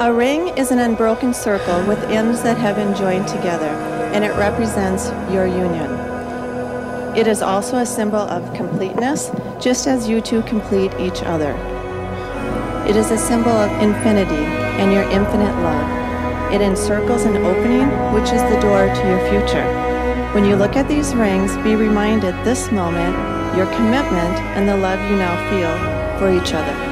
A ring is an unbroken circle with ends that have been joined together, and it represents your union. It is also a symbol of completeness, just as you two complete each other. It is a symbol of infinity and your infinite love. It encircles an opening, which is the door to your future. When you look at these rings, be reminded this moment, your commitment, and the love you now feel for each other.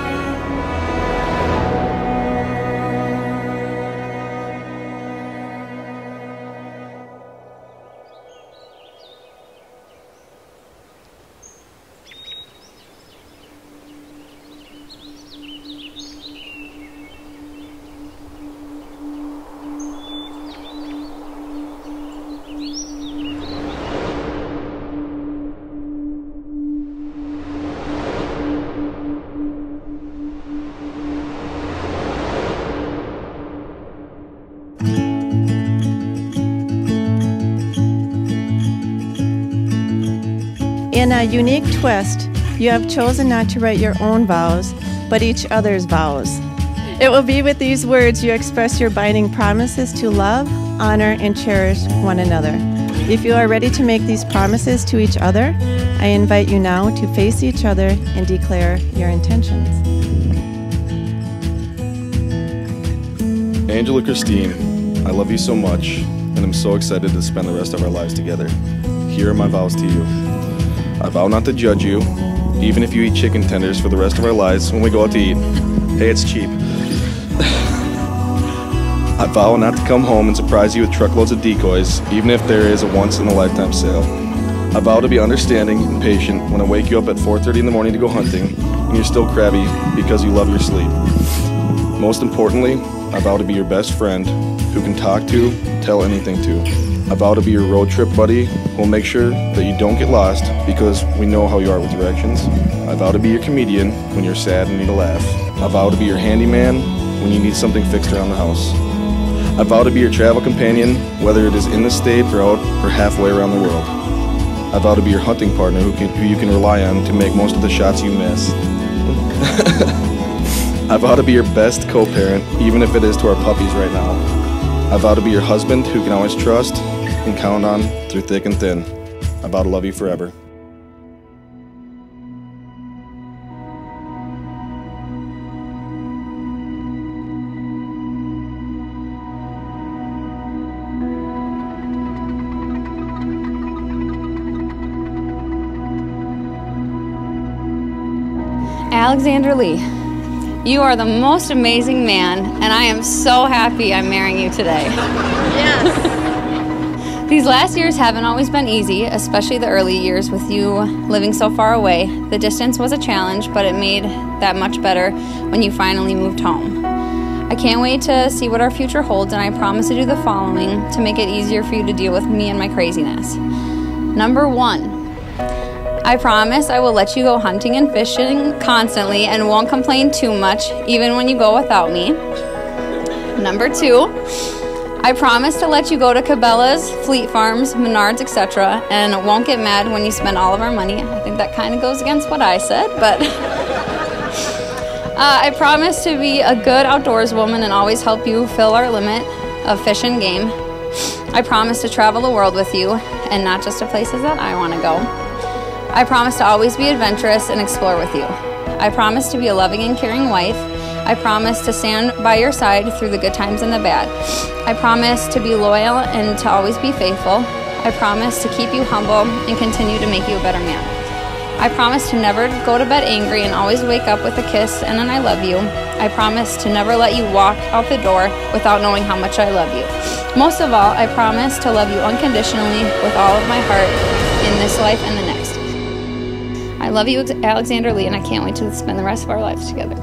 In a unique twist, you have chosen not to write your own vows, but each other's vows. It will be with these words you express your binding promises to love, honor, and cherish one another. If you are ready to make these promises to each other, I invite you now to face each other and declare your intentions. Angela Christine, I love you so much, and I'm so excited to spend the rest of our lives together. Here are my vows to you. I vow not to judge you, even if you eat chicken tenders for the rest of our lives when we go out to eat. Hey, it's cheap. I vow not to come home and surprise you with truckloads of decoys, even if there is a once-in-a-lifetime sale. I vow to be understanding and patient when I wake you up at 4.30 in the morning to go hunting, and you're still crabby because you love your sleep. Most importantly, I vow to be your best friend, who can talk to, tell anything to. I vow to be your road trip buddy We'll make sure that you don't get lost because we know how you are with directions. I vow to be your comedian when you're sad and need a laugh. I vow to be your handyman when you need something fixed around the house. I vow to be your travel companion, whether it is in the state or out or halfway around the world. I vow to be your hunting partner who, can, who you can rely on to make most of the shots you miss. I vow to be your best co-parent, even if it is to our puppies right now. I vow to be your husband who can always trust can count on through thick and thin. I vow to love you forever. Alexander Lee, you are the most amazing man, and I am so happy I'm marrying you today. Yes. These last years haven't always been easy, especially the early years with you living so far away. The distance was a challenge, but it made that much better when you finally moved home. I can't wait to see what our future holds, and I promise to do the following to make it easier for you to deal with me and my craziness. Number one, I promise I will let you go hunting and fishing constantly and won't complain too much, even when you go without me. Number two, I promise to let you go to Cabela's, Fleet Farms, Menards, etc., and won't get mad when you spend all of our money. I think that kind of goes against what I said, but. uh, I promise to be a good outdoors woman and always help you fill our limit of fish and game. I promise to travel the world with you and not just to places that I want to go. I promise to always be adventurous and explore with you. I promise to be a loving and caring wife I promise to stand by your side through the good times and the bad. I promise to be loyal and to always be faithful. I promise to keep you humble and continue to make you a better man. I promise to never go to bed angry and always wake up with a kiss and an I love you. I promise to never let you walk out the door without knowing how much I love you. Most of all, I promise to love you unconditionally with all of my heart in this life and the next. I love you, Alexander Lee, and I can't wait to spend the rest of our lives together.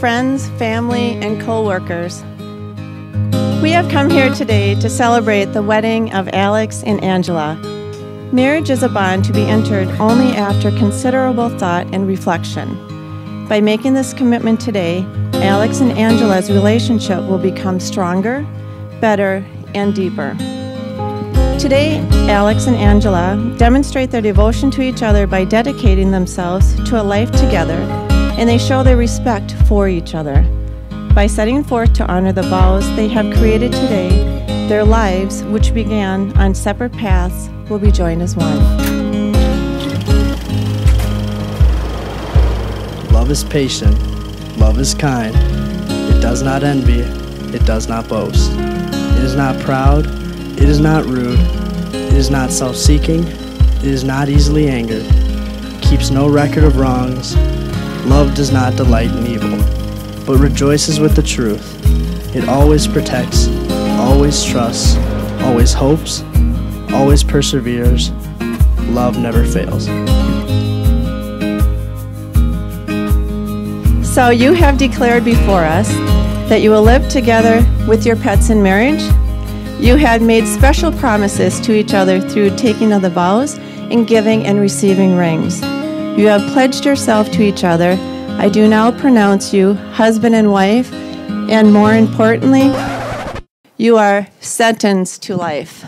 Friends, family, and co workers. We have come here today to celebrate the wedding of Alex and Angela, Marriage is a bond to be entered only after considerable thought and reflection. By making this commitment today, Alex and Angela's relationship will become stronger, better, and deeper. Today, Alex and Angela demonstrate their devotion to each other by dedicating themselves to a life together, and they show their respect for each other. By setting forth to honor the vows they have created today, their lives, which began on separate paths, will be joined as one. Love is patient, love is kind. It does not envy, it does not boast. It is not proud, it is not rude, it is not self seeking, it is not easily angered, keeps no record of wrongs. Love does not delight in evil, but rejoices with the truth. It always protects, always trusts, always hopes, always perseveres. Love never fails. So you have declared before us that you will live together with your pets in marriage. You had made special promises to each other through taking of the vows and giving and receiving rings. You have pledged yourself to each other. I do now pronounce you husband and wife, and more importantly, you are sentenced to life.